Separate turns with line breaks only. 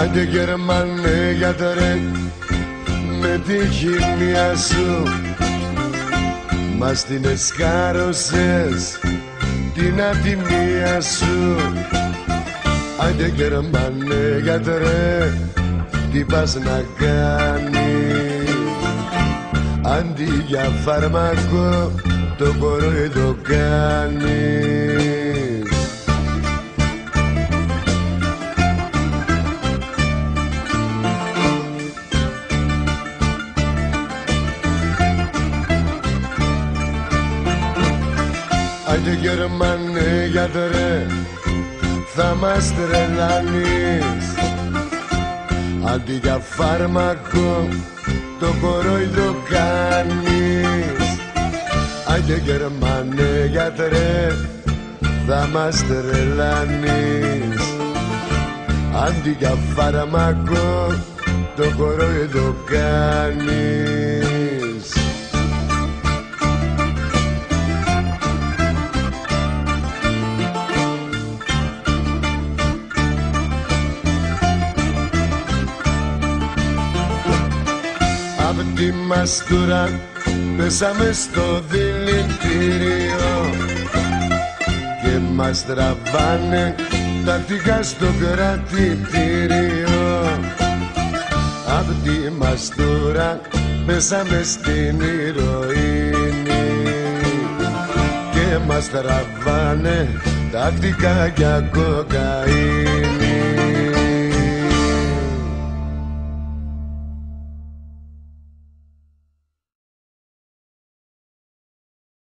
Άντε Γερμανέ γιατρέ με τη χημία σου. Μας την εσκάρωσες την ατιμία σου. Άντε Γερμανέ γιατρέ τι πας να κάνεις. Αντί για φάρμακο το κοροϊδό κάνεις Άντε Γερμανέ γιατρέ θα μας τρελάνεις. Αντί για φάρμακο το κορόιδο κάνεις. Άντε Γερμανέ γιατρέ θα μας τρελάνεις. Αντί για φάρμακο το κορόιδο κάνεις Απ' τη μαστούρα πέσαμε στο δηλητήριο. Και μας τραβάνε τα τυχά στο κρατητήριο. Απ' τη μαστούρα πέσαμε στην ηρωίνη. Και μας τραβάνε τακτικά για κοκαίνη